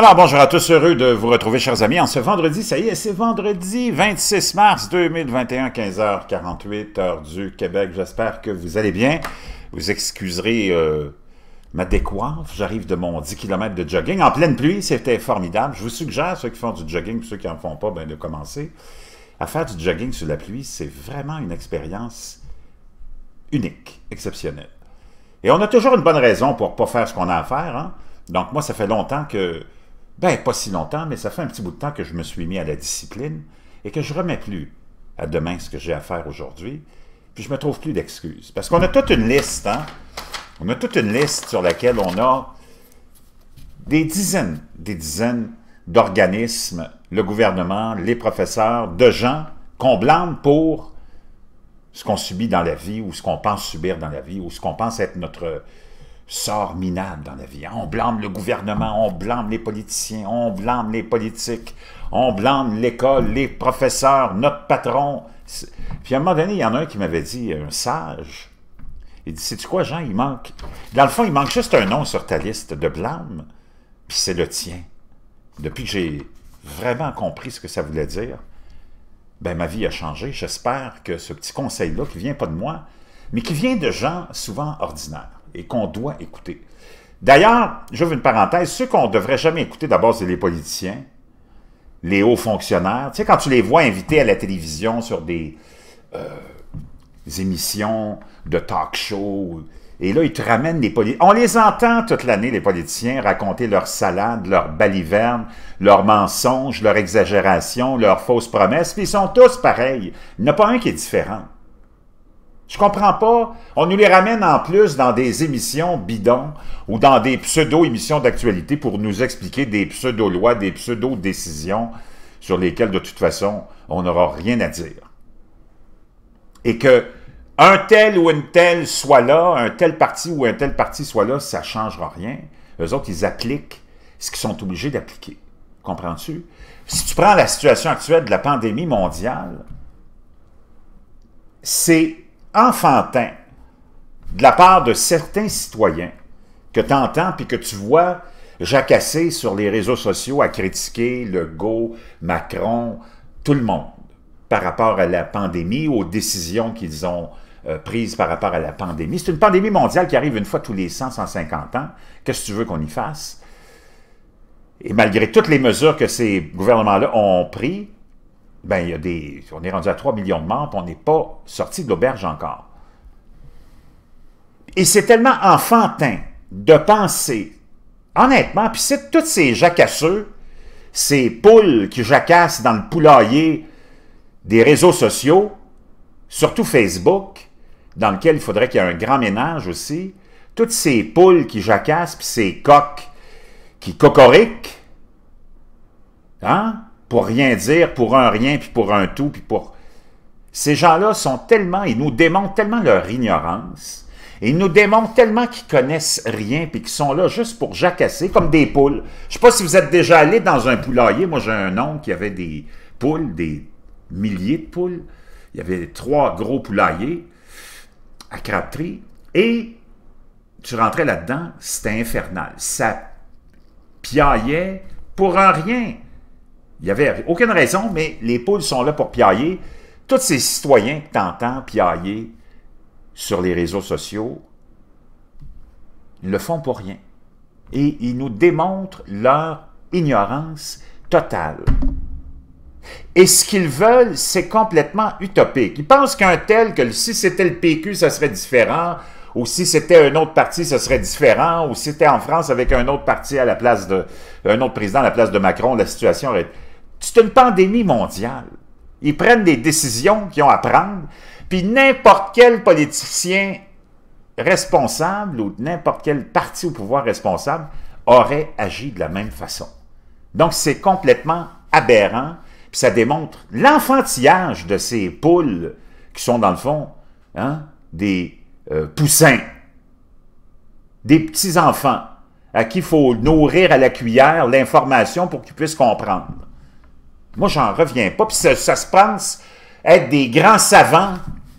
Alors, bonjour à tous, heureux de vous retrouver, chers amis, en ce vendredi, ça y est, c'est vendredi 26 mars 2021, 15h48, heure du Québec. J'espère que vous allez bien. Vous excuserez euh, ma décoiffe, j'arrive de mon 10 km de jogging. En pleine pluie, c'était formidable. Je vous suggère, ceux qui font du jogging, ceux qui n'en font pas, ben, de commencer à faire du jogging sous la pluie. C'est vraiment une expérience unique, exceptionnelle. Et on a toujours une bonne raison pour ne pas faire ce qu'on a à faire. Hein? Donc moi, ça fait longtemps que ben, pas si longtemps, mais ça fait un petit bout de temps que je me suis mis à la discipline et que je remets plus à demain ce que j'ai à faire aujourd'hui. Puis je me trouve plus d'excuses. Parce qu'on a toute une liste, hein? On a toute une liste sur laquelle on a des dizaines, des dizaines d'organismes, le gouvernement, les professeurs, de gens qu'on blâme pour ce qu'on subit dans la vie ou ce qu'on pense subir dans la vie ou ce qu'on pense être notre sort minable dans la vie. On blâme le gouvernement, on blâme les politiciens, on blâme les politiques, on blâme l'école, les professeurs, notre patron. Puis à un moment donné, il y en a un qui m'avait dit, un sage, il dit, sais-tu quoi, Jean, il manque... Dans le fond, il manque juste un nom sur ta liste de blâme, puis c'est le tien. Depuis que j'ai vraiment compris ce que ça voulait dire, ben ma vie a changé. J'espère que ce petit conseil-là, qui vient pas de moi, mais qui vient de gens souvent ordinaires, et qu'on doit écouter. D'ailleurs, j'ouvre une parenthèse, ceux qu'on ne devrait jamais écouter d'abord, c'est les politiciens, les hauts fonctionnaires. Tu sais, quand tu les vois invités à la télévision sur des, euh, émissions de talk show, et là, ils te ramènent les politiciens. On les entend toute l'année, les politiciens, raconter leurs salades, leurs balivernes, leurs mensonges, leurs exagérations, leurs fausses promesses, puis ils sont tous pareils. Il n'y en a pas un qui est différent. Je comprends pas. On nous les ramène en plus dans des émissions bidons ou dans des pseudo-émissions d'actualité pour nous expliquer des pseudo-lois, des pseudo-décisions sur lesquelles, de toute façon, on n'aura rien à dire. Et que un tel ou une telle soit là, un tel parti ou un tel parti soit là, ça ne changera rien. Eux autres, ils appliquent ce qu'ils sont obligés d'appliquer. Comprends-tu? Si tu prends la situation actuelle de la pandémie mondiale, c'est enfantin de la part de certains citoyens que tu entends puis que tu vois jacasser sur les réseaux sociaux à critiquer Legault, Macron, tout le monde par rapport à la pandémie, aux décisions qu'ils ont euh, prises par rapport à la pandémie. C'est une pandémie mondiale qui arrive une fois tous les 100, 150 ans. Qu'est-ce que tu veux qu'on y fasse? Et malgré toutes les mesures que ces gouvernements-là ont prises, ben, il y a des, on est rendu à 3 millions de morts, on n'est pas sorti de l'auberge encore. Et c'est tellement enfantin de penser, honnêtement, puis c'est tous ces jacasseux, ces poules qui jacassent dans le poulailler des réseaux sociaux, surtout Facebook, dans lequel il faudrait qu'il y ait un grand ménage aussi, toutes ces poules qui jacassent, puis ces coqs qui cocoriquent, hein? Pour rien dire, pour un rien, puis pour un tout, puis pour... Ces gens-là sont tellement, ils nous démontrent tellement leur ignorance, ils nous démontrent tellement qu'ils connaissent rien, puis qu'ils sont là juste pour jacasser, comme des poules. Je sais pas si vous êtes déjà allé dans un poulailler, moi j'ai un oncle qui avait des poules, des milliers de poules, il y avait trois gros poulaillers à Crabtree, et tu rentrais là-dedans, c'était infernal. Ça piaillait pour un rien. Il n'y avait aucune raison, mais les poules sont là pour piailler. Tous ces citoyens que tu entends piailler sur les réseaux sociaux le font pour rien. Et ils nous démontrent leur ignorance totale. Et ce qu'ils veulent, c'est complètement utopique. Ils pensent qu'un tel, que si c'était le PQ, ça serait différent, ou si c'était un autre parti, ça serait différent, ou si c'était en France avec un autre parti à la place de, un autre président à la place de Macron, la situation aurait c'est une pandémie mondiale. Ils prennent des décisions qu'ils ont à prendre, puis n'importe quel politicien responsable ou n'importe quel parti au pouvoir responsable aurait agi de la même façon. Donc, c'est complètement aberrant, puis ça démontre l'enfantillage de ces poules qui sont, dans le fond, hein, des euh, poussins, des petits-enfants à qui il faut nourrir à la cuillère l'information pour qu'ils puissent comprendre. Moi, j'en reviens pas. Puis ça, se pense être des grands savants,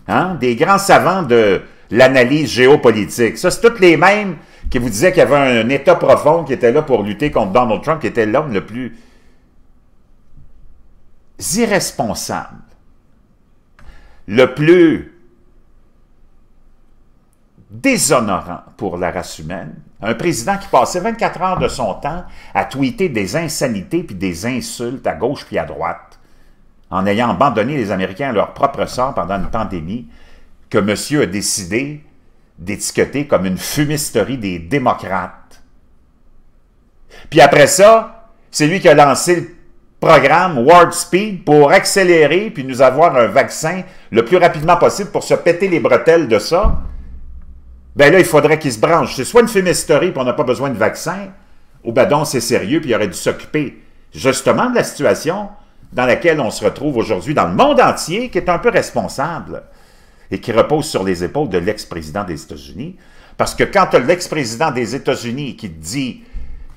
hein, des grands savants de l'analyse géopolitique. Ça, c'est toutes les mêmes qui vous disait qu'il y avait un État profond qui était là pour lutter contre Donald Trump, qui était l'homme le plus irresponsable, le plus déshonorant pour la race humaine, un président qui passait 24 heures de son temps à tweeter des insanités puis des insultes à gauche puis à droite, en ayant abandonné les Américains à leur propre sort pendant une pandémie, que monsieur a décidé d'étiqueter comme une fumisterie des démocrates. Puis après ça, c'est lui qui a lancé le programme Warp Speed pour accélérer puis nous avoir un vaccin le plus rapidement possible pour se péter les bretelles de ça. Ben là, il faudrait qu'il se branche. C'est soit une fumisterie puis on n'a pas besoin de vaccin, ou ben donc c'est sérieux puis il aurait dû s'occuper justement de la situation dans laquelle on se retrouve aujourd'hui dans le monde entier qui est un peu responsable et qui repose sur les épaules de l'ex-président des États-Unis. Parce que quand l'ex-président des États-Unis qui dit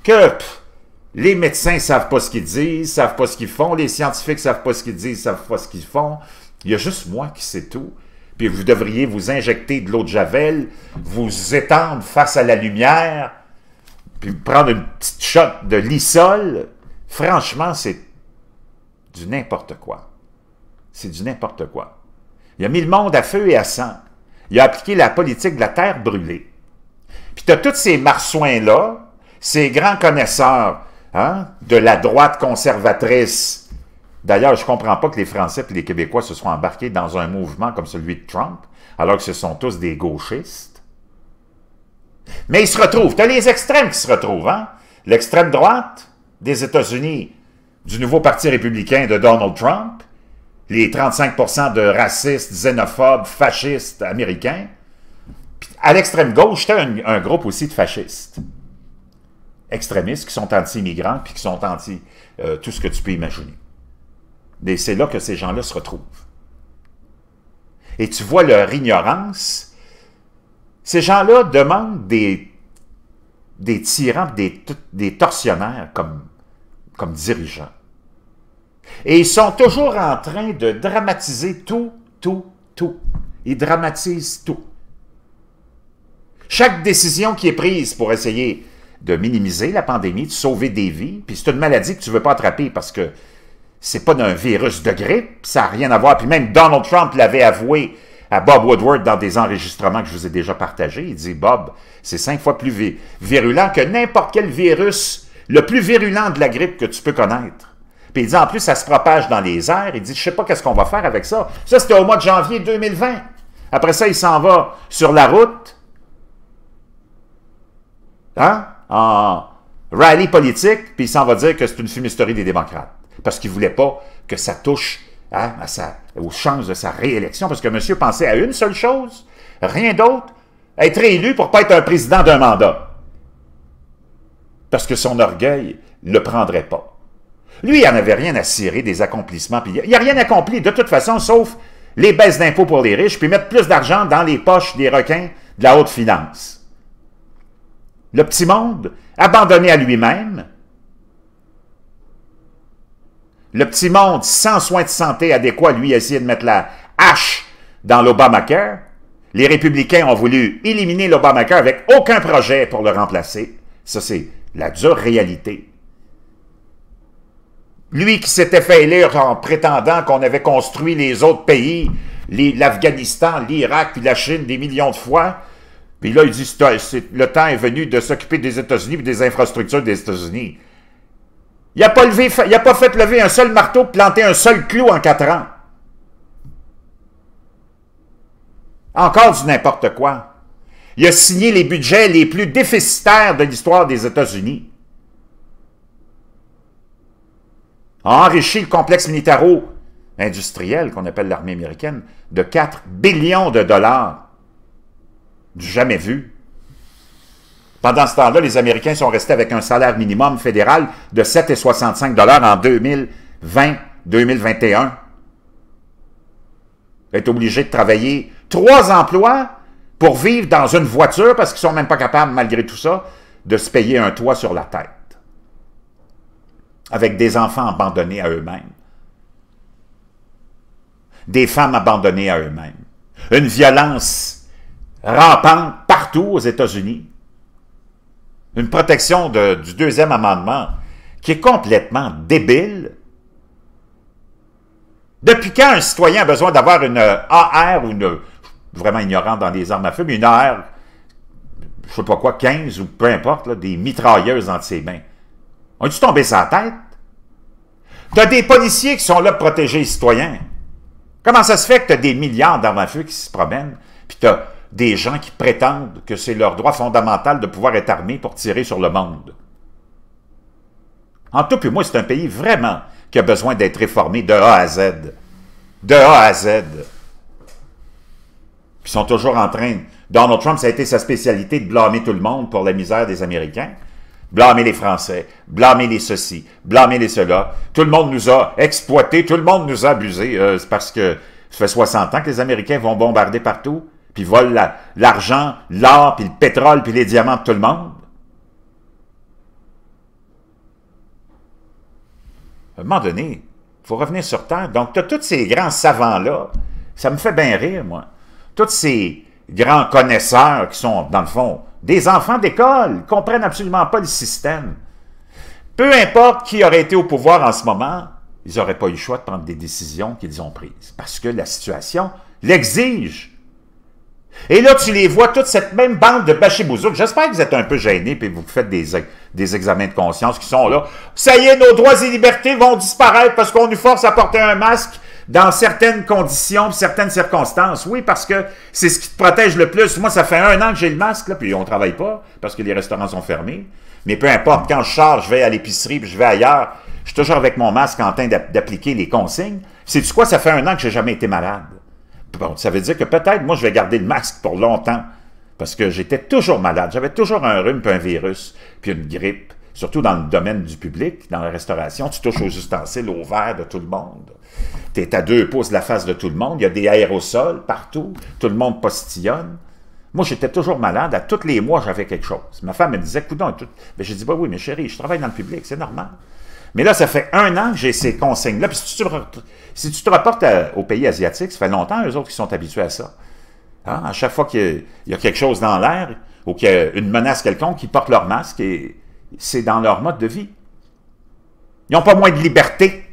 que les médecins ne savent pas ce qu'ils disent, ne savent pas ce qu'ils font, les scientifiques ne savent pas ce qu'ils disent, ne savent pas ce qu'ils font, il y a juste moi qui sais tout. Puis vous devriez vous injecter de l'eau de Javel, vous étendre face à la lumière, puis prendre une petite shot de lissol. Franchement, c'est du n'importe quoi. C'est du n'importe quoi. Il a mis le monde à feu et à sang. Il a appliqué la politique de la terre brûlée. Puis tu as tous ces marsouins-là, ces grands connaisseurs hein, de la droite conservatrice. D'ailleurs, je ne comprends pas que les Français et les Québécois se soient embarqués dans un mouvement comme celui de Trump, alors que ce sont tous des gauchistes. Mais ils se retrouvent. Tu as les extrêmes qui se retrouvent. Hein? L'extrême droite des États-Unis, du nouveau Parti républicain de Donald Trump, les 35% de racistes, xénophobes, fascistes américains. à l'extrême gauche, tu un, un, groupe aussi de fascistes, extrémistes qui sont anti-immigrants puis qui sont anti euh, tout ce que tu peux imaginer. Et c'est là que ces gens-là se retrouvent. Et tu vois leur ignorance. Ces gens-là demandent des, des tyrans, des, tortionnaires comme, comme dirigeants. Et ils sont toujours en train de dramatiser tout, tout, tout. Ils dramatisent tout. Chaque décision qui est prise pour essayer de minimiser la pandémie, de sauver des vies, puis c'est une maladie que tu ne veux pas attraper parce que c'est pas d'un virus de grippe, ça n'a rien à voir. Puis même Donald Trump l'avait avoué à Bob Woodward dans des enregistrements que je vous ai déjà partagés. Il dit, Bob, c'est cinq fois plus virulent que n'importe quel virus, le plus virulent de la grippe que tu peux connaître. Puis il dit, en plus, ça se propage dans les airs. Il dit, je sais pas qu'est-ce qu'on va faire avec ça. Ça, c'était au mois de janvier 2020. Après ça, il s'en va sur la route, hein, en rallye politique, puis il s'en va dire que c'est une fumisterie des démocrates. Parce qu'il voulait pas que ça touche hein, à sa, aux chances de sa réélection, parce que monsieur pensait à une seule chose, rien d'autre, être élu pour pas être un président d'un mandat. Parce que son orgueil ne le prendrait pas. Lui, il n'en avait rien à cirer des accomplissements. Puis il n'a rien accompli de toute façon, sauf les baisses d'impôts pour les riches, puis mettre plus d'argent dans les poches des requins de la haute finance. Le petit monde, abandonné à lui-même, le petit monde sans soins de santé adéquats, lui, a essayé de mettre la hache dans l'Obamacare. Les républicains ont voulu éliminer l'Obamacare avec aucun projet pour le remplacer. Ça, c'est la dure réalité. Lui qui s'était fait élire en prétendant qu'on avait construit les autres pays, l'Afghanistan, l'Irak, puis la Chine des millions de fois. Puis là, il dit, le temps est venu de s'occuper des États-Unis et des infrastructures des États-Unis. Il n'a pas, pas fait lever un seul marteau, planter un seul clou en quatre ans. Encore du n'importe quoi. Il a signé les budgets les plus déficitaires de l'histoire des États-Unis. a enrichi le complexe militaro-industriel qu'on appelle l'armée américaine de 4 billions de dollars. Du jamais vu. Pendant ce temps-là, les Américains sont restés avec un salaire minimum fédéral de 7,65 dollars en 2020-2021. Être obligé de travailler trois emplois pour vivre dans une voiture parce qu'ils ne sont même pas capables, malgré tout ça, de se payer un toit sur la tête avec des enfants abandonnés à eux-mêmes, des femmes abandonnées à eux-mêmes, une violence rampante partout aux États-Unis. Une protection du deuxième amendement qui est complètement débile. Depuis quand un citoyen a besoin d'avoir une AR ou une, vraiment ignorant dans les armes à feu, mais une AR, je sais pas quoi, 15 ou peu importe, des mitrailleuses entre ses mains? Ont-tu tombé sa tête? T'as des policiers qui sont là pour protéger les citoyens. Comment ça se fait que tu as des milliards d'armes à feu qui se promènent, puis tu as des gens qui prétendent que c'est leur droit fondamental de pouvoir être armé pour tirer sur le monde? En tout cas, moi, c'est un pays vraiment qui a besoin d'être réformé de A à Z. De A à Z. Ils sont toujours en train... Donald Trump, ça a été sa spécialité de blâmer tout le monde pour la misère des Américains. Blâmer les Français, blâmer les ceci, blâmer les cela. Tout le monde nous a exploités, tout le monde nous a abusés. Euh, c'est parce que ça fait 60 ans que les Américains vont bombarder partout, puis volent l'argent, l'or, puis le pétrole, puis les diamants de tout le monde. À un moment donné, il faut revenir sur Terre. Donc, tu as tous ces grands savants-là. Ça me fait bien rire, moi. Tous ces grands connaisseurs qui sont, dans le fond, des enfants d'école, ne comprennent absolument pas le système. Peu importe qui aurait été au pouvoir en ce moment, ils n'auraient pas eu le choix de prendre des décisions qu'ils ont prises, parce que la situation l'exige. Et là, tu les vois, toute cette même bande de bachibouzouk. J'espère que vous êtes un peu gênés, puis vous faites des, examens de conscience qui sont là. Ça y est, nos droits et libertés vont disparaître parce qu'on nous force à porter un masque dans certaines conditions, certaines circonstances. Oui, parce que c'est ce qui te protège le plus. Moi, ça fait un an que j'ai le masque, puis on ne travaille pas parce que les restaurants sont fermés. Mais peu importe, quand je charge, je vais à l'épicerie, puis je vais ailleurs, je suis toujours avec mon masque en train d'appliquer les consignes. C'est du quoi, ça fait un an que j'ai jamais été malade. Bon, ça veut dire que peut-être, moi, je vais garder le masque pour longtemps, parce que j'étais toujours malade. J'avais toujours un rhume, puis un virus, puis une grippe. Surtout dans le domaine du public, dans la restauration, tu touches aux ustensiles, au verre de tout le monde. Tu à deux pouces de la face de tout le monde, il y a des aérosols partout, tout le monde postillonne. Moi, j'étais toujours malade. À tous les mois, j'avais quelque chose. Ma femme me disait, coudon, tout. Mais j'ai dit, bah oui, mais chérie, je travaille dans le public, c'est normal. Mais là, ça fait un an que j'ai ces consignes-là. Puis si tu, te rapportes aux pays asiatiques, ça fait longtemps, eux autres, qui sont habitués à ça. Hein? À chaque fois qu'il y, a quelque chose dans l'air ou qu'il y a une menace quelconque, ils portent leur masque et c'est dans leur mode de vie. Ils n'ont pas moins de liberté.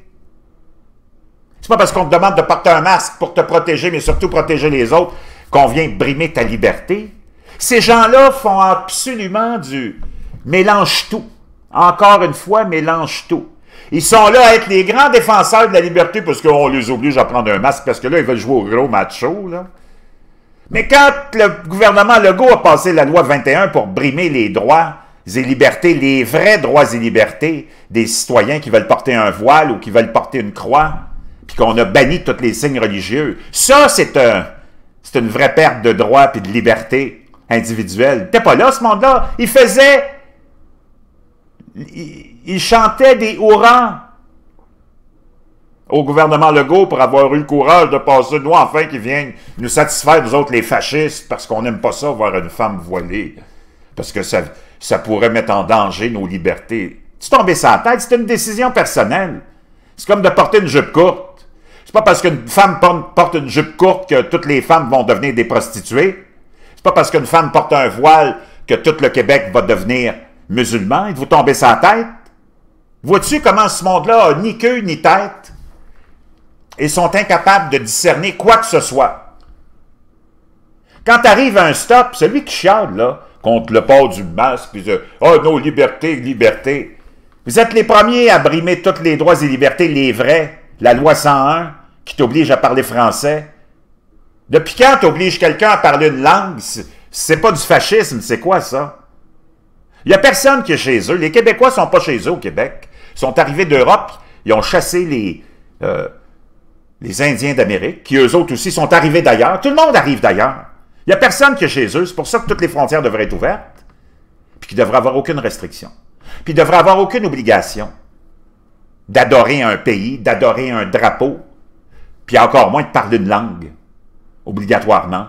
C'est pas parce qu'on te demande de porter un masque pour te protéger, mais surtout protéger les autres, qu'on vient brimer ta liberté. Ces gens-là font absolument du mélange tout. Encore une fois, mélange tout. Ils sont là à être les grands défenseurs de la liberté parce qu'on les oblige à prendre un masque parce que là, ils veulent jouer au gros macho. Là. Mais quand le gouvernement Legault a passé la loi 21 pour brimer les droits et libertés, les vrais droits et libertés des citoyens qui veulent porter un voile ou qui veulent porter une croix, puis qu'on a banni tous les signes religieux, ça, c'est un, c'est une vraie perte de droits et de liberté individuelle. T'es pas là, ce monde-là. Il faisait il, chantait des hurrahs au gouvernement Legault pour avoir eu le courage de passer, nous, enfin, qui viennent nous satisfaire, nous autres, les fascistes, parce qu'on n'aime pas ça, voir une femme voilée. Parce que ça, pourrait mettre en danger nos libertés. Tu tombes sa tête, c'est une décision personnelle. C'est comme de porter une jupe courte. C'est pas parce qu'une femme porte une jupe courte que toutes les femmes vont devenir des prostituées. C'est pas parce qu'une femme porte un voile que tout le Québec va devenir musulman, il vous tomber sa tête. Vois-tu comment ce monde-là a ni queue ni tête et sont incapables de discerner quoi que ce soit? Quand arrive un stop, celui qui chiale, là, contre le port du masque, puis « Oh, nos libertés, libertés », vous êtes les premiers à brimer tous les droits et libertés, les vrais, la loi 101, qui t'oblige à parler français. Depuis quand t'obliges quelqu'un à parler une langue? C'est pas du fascisme, c'est quoi ça? Il n'y a personne qui est chez eux. Les Québécois ne sont pas chez eux au Québec. Ils sont arrivés d'Europe, ils ont chassé les, euh, les Indiens d'Amérique, qui eux autres aussi sont arrivés d'ailleurs. Tout le monde arrive d'ailleurs. Il n'y a personne qui est chez eux. C'est pour ça que toutes les frontières devraient être ouvertes, puis qu'il ne devrait avoir aucune restriction. Puis il ne devrait avoir aucune obligation d'adorer un pays, d'adorer un drapeau, puis encore moins de parler une langue, obligatoirement.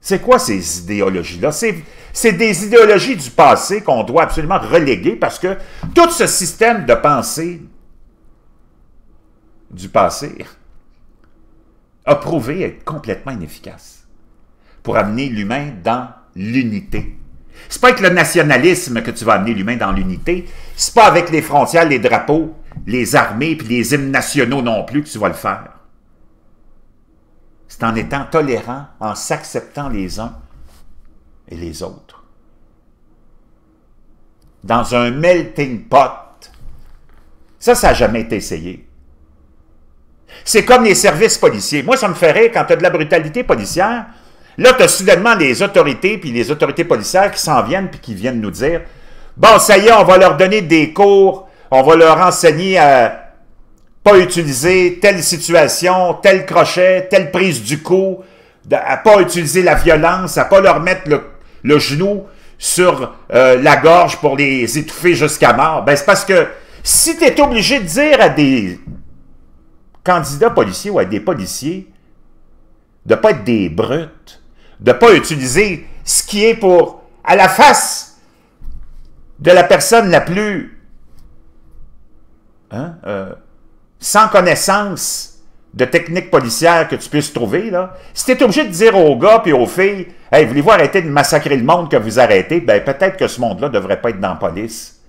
C'est quoi ces idéologies-là? C'est des idéologies du passé qu'on doit absolument reléguer parce que tout ce système de pensée du passé a prouvé être complètement inefficace pour amener l'humain dans l'unité. C'est pas avec le nationalisme que tu vas amener l'humain dans l'unité. C'est pas avec les frontières, les drapeaux, les armées puis les hymnes nationaux non plus que tu vas le faire. C'est en étant tolérant, en s'acceptant les uns et les autres. Dans un melting pot. Ça, ça n'a jamais été essayé. C'est comme les services policiers. Moi, ça me ferait quand tu as de la brutalité policière, Là, tu as soudainement les autorités, puis les autorités policières qui s'en viennent, puis qui viennent nous dire, bon, ça y est, on va leur donner des cours, on va leur enseigner à pas utiliser telle situation, tel crochet, telle prise du cou, à pas utiliser la violence, à pas leur mettre le, genou sur euh, la gorge pour les étouffer jusqu'à mort. Ben, c'est parce que si tu es obligé de dire à des candidats policiers ou à des policiers de pas être des brutes, de pas utiliser ce qui est pour, à la face de la personne la plus hein, euh, sans connaissance de techniques policières que tu puisses trouver, là, si tu es obligé de dire aux gars et aux filles Hey, voulez-vous arrêter de massacrer le monde que vous arrêtez? Ben, peut-être que ce monde-là ne devrait pas être dans la police,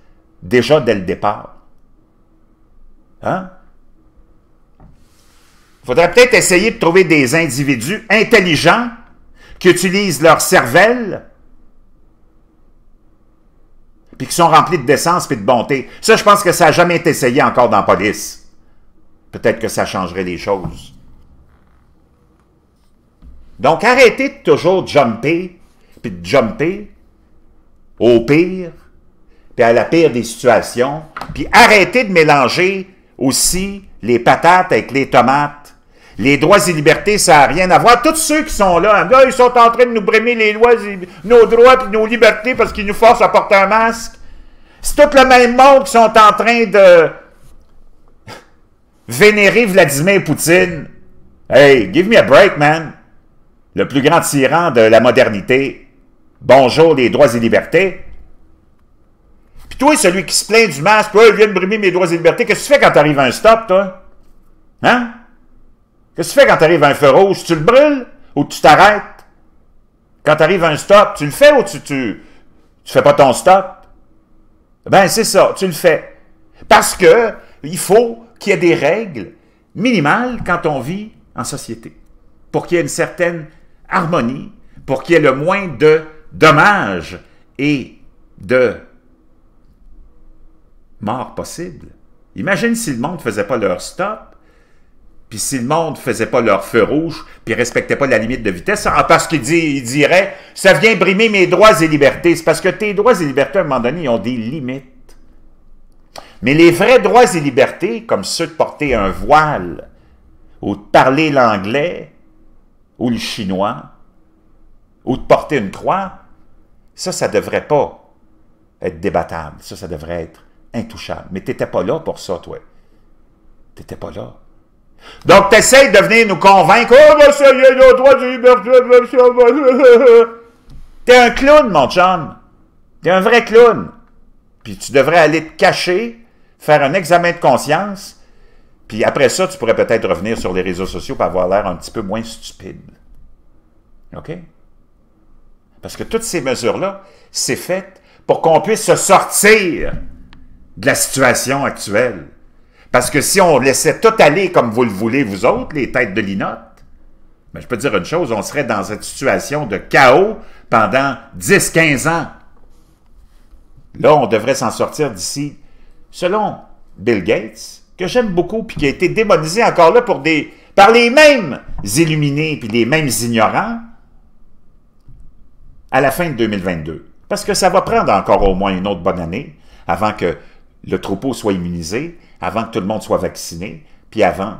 déjà dès le départ. Hein? faudrait peut-être essayer de trouver des individus intelligents qui utilisent leur cervelle, puis qui sont remplis de décence et de bonté. Ça, je pense que ça n'a jamais été essayé encore dans la police. Peut-être que ça changerait les choses. Donc, arrêtez de toujours jumper, puis de jumper au pire, puis à la pire des situations, puis arrêtez de mélanger aussi les patates avec les tomates, les droits et libertés, ça n'a rien à voir. Tous ceux qui sont là, là, ils sont en train de nous brémer les lois, nos droits et nos libertés parce qu'ils nous forcent à porter un masque. C'est tout le même monde qui sont en train de vénérer Vladimir Poutine. Hey, give me a break, man. Le plus grand tyran de la modernité. Bonjour les droits et libertés. Puis toi, celui qui se plaint du masque, il vient de brimer mes droits et libertés. Qu'est-ce que tu fais quand tu arrives à un stop, toi? Hein? Qu'est-ce que tu fais quand tu arrives à un feu rouge? Tu le brûles ou tu t'arrêtes? Quand tu arrives à un stop, tu le fais ou tu, tu, tu fais pas ton stop? Ben, c'est ça, tu le fais. Parce que il faut qu'il y ait des règles minimales quand on vit en société. Pour qu'il y ait une certaine harmonie, pour qu'il y ait le moins de dommages et de morts possibles. Imagine si le monde ne faisait pas leur stop, puis si le monde faisait pas leur feu rouge, puis respectait pas la limite de vitesse, ah, parce qu'il dirait, ça vient brimer mes droits et libertés. C'est parce que tes droits et libertés, à un moment donné, ont des limites. Mais les vrais droits et libertés, comme ceux de porter un voile, ou de parler l'anglais, ou le chinois, ou de porter une croix, ça, ça devrait pas être débattable. Ça, ça devrait être intouchable. Mais tu n'étais pas là pour ça, toi. Tu n'étais pas là. Donc, tu essaies de venir nous convaincre. Oh, ben, ça y est, nos droits de liberté, T'es un clown, mon chum. T'es un vrai clown. Puis tu devrais aller te cacher, faire un examen de conscience, puis après ça, tu pourrais peut-être revenir sur les réseaux sociaux pour avoir l'air un petit peu moins stupide. OK? Parce que toutes ces mesures-là, c'est fait pour qu'on puisse se sortir de la situation actuelle. Parce que si on laissait tout aller comme vous le voulez, vous autres, les têtes de l'inote, ben, je peux dire une chose, on serait dans cette situation de chaos pendant 10-15 ans. Là, on devrait s'en sortir d'ici, selon Bill Gates, que j'aime beaucoup, puis qui a été démonisé encore là par les mêmes illuminés, puis les mêmes ignorants, à la fin de 2022. Parce que ça va prendre encore au moins une autre bonne année avant que le troupeau soit immunisé, avant que tout le monde soit vacciné, puis avant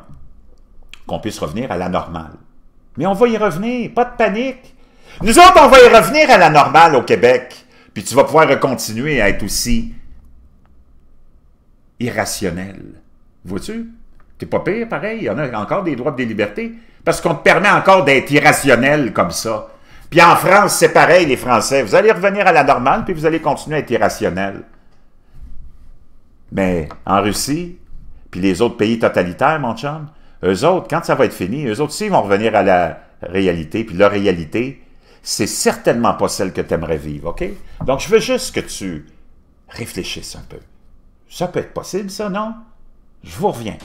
qu'on puisse revenir à la normale. Mais on va y revenir, pas de panique. Nous autres, on va y revenir à la normale au Québec, puis tu vas pouvoir continuer à être aussi irrationnel. Vois-tu? T'es pas pire, pareil, il y en a encore des droits des libertés, parce qu'on te permet encore d'être irrationnel comme ça. Puis en France, c'est pareil, les Français. Vous allez revenir à la normale, puis vous allez continuer à être irrationnel. Mais en Russie, puis les autres pays totalitaires, mon chum, eux autres, quand ça va être fini, eux autres aussi vont revenir à la réalité. Puis leur réalité, c'est certainement pas celle que tu aimerais vivre, OK? Donc, je veux juste que tu réfléchisses un peu. Ça peut être possible, ça, non? Je vous reviens.